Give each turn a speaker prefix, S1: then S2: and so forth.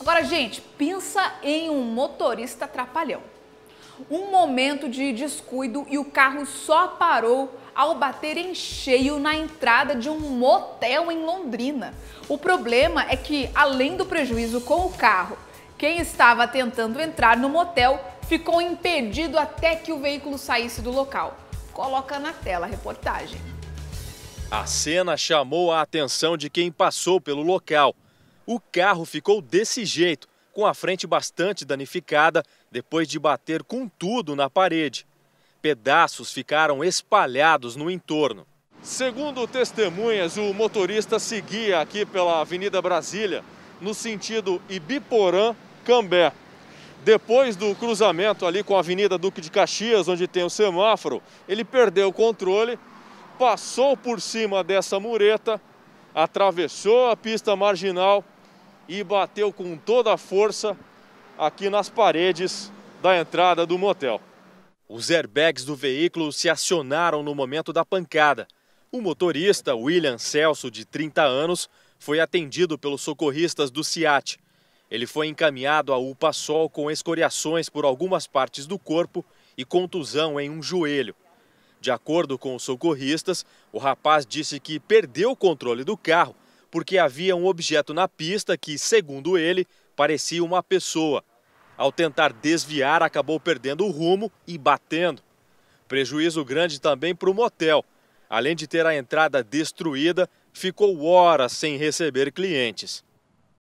S1: Agora, gente, pensa em um motorista trapalhão. Um momento de descuido e o carro só parou ao bater em cheio na entrada de um motel em Londrina. O problema é que, além do prejuízo com o carro, quem estava tentando entrar no motel ficou impedido até que o veículo saísse do local. Coloca na tela a reportagem.
S2: A cena chamou a atenção de quem passou pelo local. O carro ficou desse jeito, com a frente bastante danificada depois de bater com tudo na parede. Pedaços ficaram espalhados no entorno. Segundo testemunhas, o motorista seguia aqui pela Avenida Brasília, no sentido Ibiporã-Cambé. Depois do cruzamento ali com a Avenida Duque de Caxias, onde tem o semáforo, ele perdeu o controle, passou por cima dessa mureta, atravessou a pista marginal e bateu com toda a força aqui nas paredes da entrada do motel. Os airbags do veículo se acionaram no momento da pancada. O motorista, William Celso, de 30 anos, foi atendido pelos socorristas do CIAT. Ele foi encaminhado à UPA-SOL com escoriações por algumas partes do corpo e contusão em um joelho. De acordo com os socorristas, o rapaz disse que perdeu o controle do carro porque havia um objeto na pista que, segundo ele, parecia uma pessoa. Ao tentar desviar, acabou perdendo o rumo e batendo. Prejuízo grande também para o motel. Além de ter a entrada destruída, ficou horas sem receber clientes.